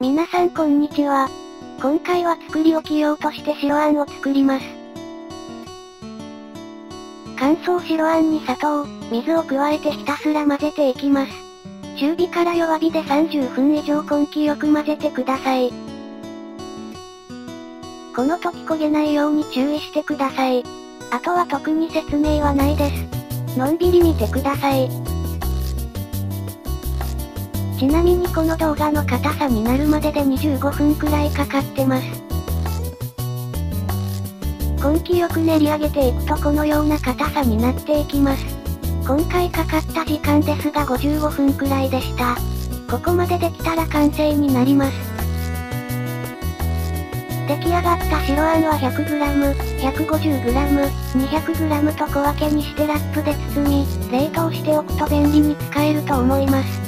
皆さんこんにちは。今回は作り置き用として白あんを作ります。乾燥白あんに砂糖、水を加えてひたすら混ぜていきます。中火から弱火で30分以上根気よく混ぜてください。この時焦げないように注意してください。あとは特に説明はないです。のんびり見てください。ちなみにこの動画の硬さになるまでで25分くらいかかってます。根気よく練り上げていくとこのような硬さになっていきます。今回かかった時間ですが55分くらいでした。ここまでできたら完成になります。出来上がった白あんは 100g、150g、200g と小分けにしてラップで包み、冷凍しておくと便利に使えると思います。